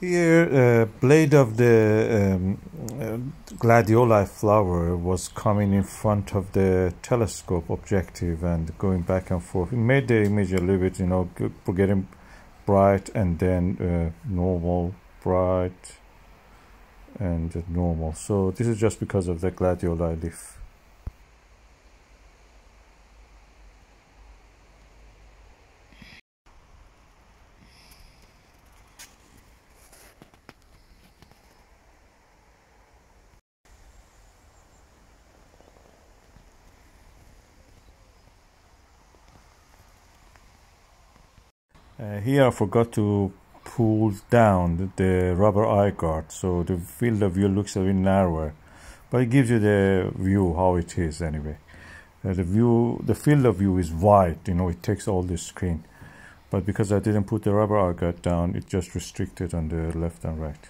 Here, uh, blade of the um, uh, gladioli flower was coming in front of the telescope objective and going back and forth. It made the image a little bit, you know, getting bright and then uh, normal, bright, and normal. So this is just because of the gladioli leaf. Uh, here I forgot to pull down the rubber eye guard so the field of view looks a bit narrower. But it gives you the view how it is anyway. Uh, the view the field of view is wide you know it takes all the screen. But because I didn't put the rubber eye guard down it just restricted on the left and right